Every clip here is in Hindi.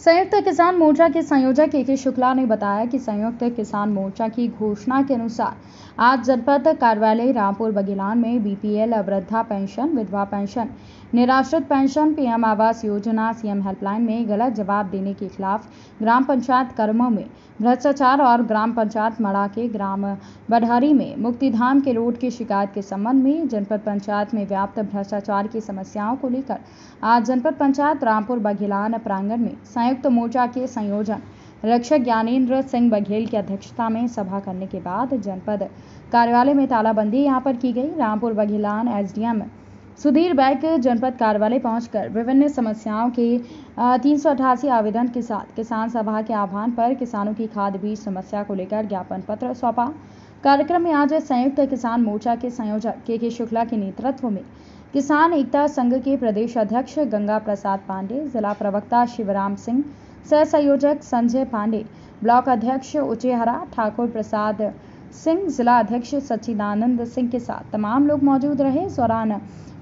संयुक्त किसान मोर्चा के संयोजक ए के शुक्ला ने बताया कि संयुक्त किसान मोर्चा की घोषणा के अनुसार आज जनपद कार्यालय रामपुर बघेलान में बीपीएल वृद्धा पेंशन, विधवा पेंशन, निराश्रित pension, PM Awas Yojana, CM helpline में गलत जवाब देने के खिलाफ ग्राम पंचायत कर्मों में भ्रष्टाचार और ग्राम पंचायत मड़ा के ग्राम बढ़हरी में मुक्तिधाम के रोड की शिकायत के संबंध में जनपद पंचायत में व्याप्त भ्रष्टाचार की समस्याओं को लेकर आज जनपद पंचायत रामपुर बघेलान प्रांगण में संयुक्त मोर्चा के संयोजन रक्षक ज्ञानेन्द्र सिंह बघेल की अध्यक्षता में सभा करने के बाद जनपद कार्यालय में तालाबंदी यहाँ पर की गई। रामपुर, बघेलान, एसडीएम सुधीर बैग जनपद कार्यालय पहुंचकर विभिन्न समस्याओं के तीन सौ अठासी आवेदन के साथ किसान सभा के आह्वान पर किसानों की खाद बीज समस्या को लेकर ज्ञापन पत्र सौंपा। कार्यक्रम में आज संयुक्त किसान मोर्चा के संयोजक के के शुक्ला के नेतृत्व में किसान एकता संघ के प्रदेश अध्यक्ष गंगा प्रसाद पांडे, जिला प्रवक्ता शिवराम सिंह सह संयोजक संजय पांडे, ब्लॉक अध्यक्ष उचेहरा ठाकुर प्रसाद सिंह, जिला अध्यक्ष सचिदानंद सिंह के साथ तमाम लोग मौजूद रहे। इस दौरान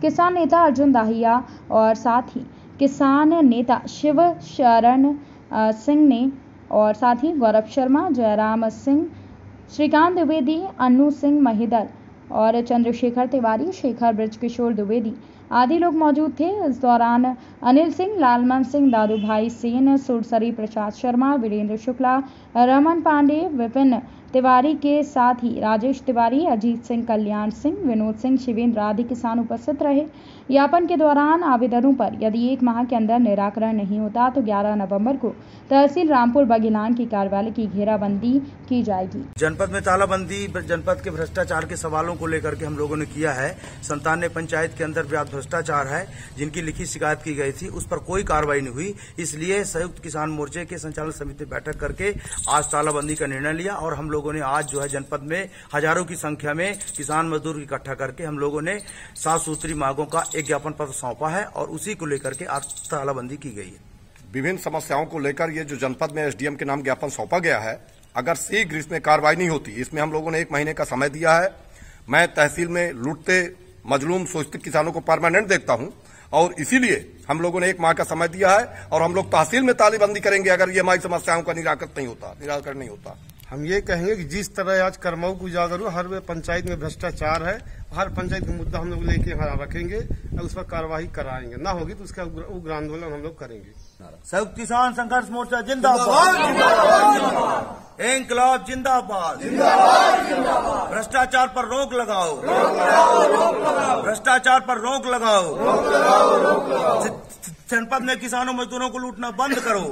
किसान नेता अर्जुन दाहिया और साथ ही किसान नेता शिव शरण सिंह ने और साथ ही गौरव शर्मा, जयराम सिंह, श्रीकांत द्विवेदी, अनु सिंह महिदर और चंद्रशेखर तिवारी, शेखर ब्रज किशोर द्विवेदी आदि लोग मौजूद थे। इस दौरान अनिल सिंह, लालमन सिंह दादू भाई सेन, सुरसरी प्रसाद शर्मा, वीरेंद्र शुक्ला, रमन पांडे, विपिन तिवारी के साथ ही राजेश तिवारी, अजीत सिंह, कल्याण सिंह, विनोद सिंह, शिवेंद्र आदि किसान उपस्थित रहे। ज्ञापन के दौरान आवेदनों पर यदि एक माह के अंदर निराकरण नहीं होता तो 11 नवंबर को तहसील रामपुर बघेलान की कार्यालय की घेराबंदी की जाएगी। जनपद में तालाबंदी, जनपद के भ्रष्टाचार के सवालों को लेकर के हम लोगों ने किया है। संतानवे पंचायत के अंदर व्याप्त भ्रष्टाचार है, जिनकी लिखित शिकायत की गई थी, उस पर कोई कार्रवाई नहीं हुई। इसलिए संयुक्त किसान मोर्चे के संचालन समिति बैठक करके आज तालाबंदी का निर्णय लिया और हम लोगों ने आज जो है जनपद में हज़ारों की संख्या में किसान मजदूर इकट्ठा करके हम लोगों ने सात सूत्री मांगों का एक ज्ञापन पत्र सौंपा है और उसी को लेकर के आज तालाबंदी की गई है। विभिन्न समस्याओं को लेकर ये जो जनपद में एसडीएम के नाम ज्ञापन सौंपा गया है, अगर शीघ्र इसमें कार्रवाई नहीं होती, इसमें हम लोगों ने एक महीने का समय दिया है मैं तहसील में लूटते मजलूम शोषित किसानों को परमानेंट देखता हूँ और इसीलिए हम लोगों ने एक माह का समय दिया है और हम लोग तहसील में तालीबंदी करेंगे अगर ये हमारी समस्याओं का निराकरण नहीं होता निराकरण नहीं होता। हम ये कहेंगे कि जिस तरह आज कर्मऊ को उजागर हो हर पंचायत में भ्रष्टाचार है हर पंचायत का मुद्दा हम लोग लेके यहाँ रखेंगे और उस पर कार्रवाई कराएँगे। ना होगी तो उसका उग्र आंदोलन हम लोग करेंगे। संयुक्त किसान संघर्ष मोर्चा जिंदाबाद। इंकलाब जिंदाबाद। भ्रष्टाचार पर रोक लगाओ। भ्रष्टाचार पर रोक लगाओ। जनपद में किसानों मजदूरों को लूटना बंद करो।